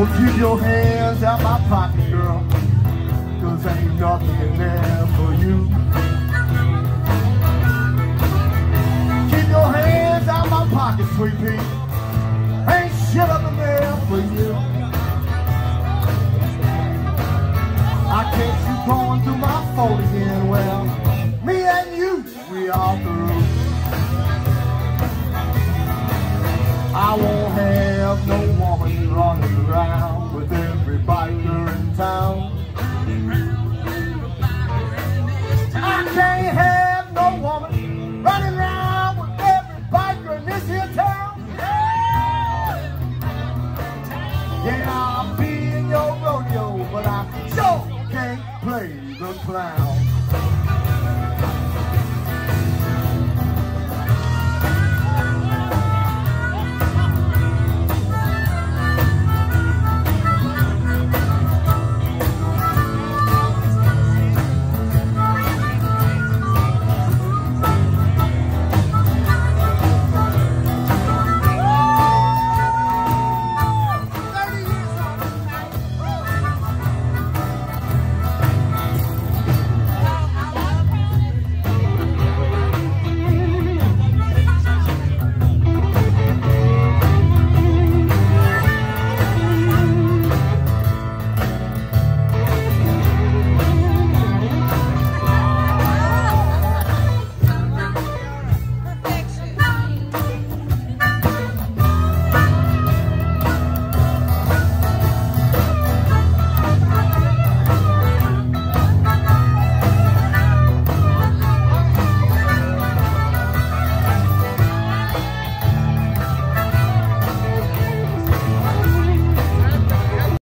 Well, keep your hands out my pocket, girl. Cause ain't nothing in there for you. Keep your hands out my pocket, sweet pea. Ain't shit up in there for you. I catch you going through my phone again. Well, me and you, we are through. clown.